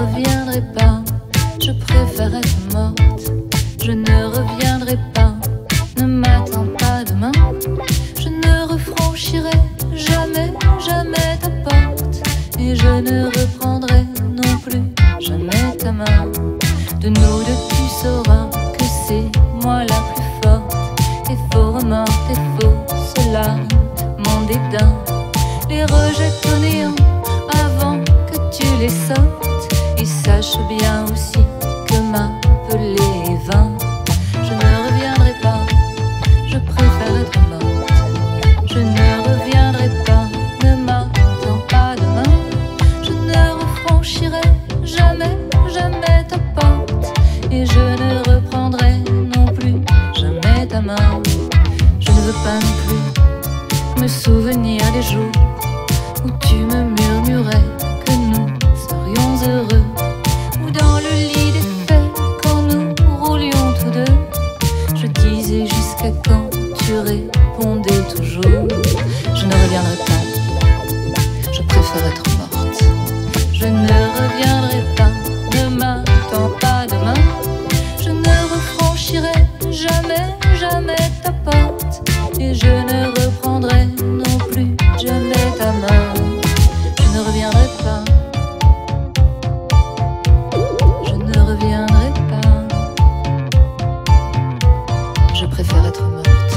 Je reviendrai pas, je préfère être morte. Je ne reviendrai pas, ne m'attends pas demain. Je ne refranchirai jamais, jamais ta porte. Et je ne reprendrai non plus jamais ta main. De nous deux, tu sauras que c'est moi la plus forte. Tes faux remords, tes fausses larmes, mon dédain. Les rejets au néant avant que tu les sortes. Sache bien aussi que m'appeler vain. Je ne reviendrai pas, je préfère être morte. Je ne reviendrai pas, ne m'attends pas demain. Je ne refranchirai jamais, jamais ta porte. Et je ne reprendrai non plus jamais ta main. Je ne veux pas non plus me souvenir des jours où tu me murmurais Je ne reviendrai pas, je préfère être morte. Je ne reviendrai pas, demain. m'attends pas demain. Je ne refranchirai jamais, jamais ta porte. Et je ne reprendrai non plus jamais ta main. Je ne reviendrai pas. Je ne reviendrai pas. Je préfère être morte.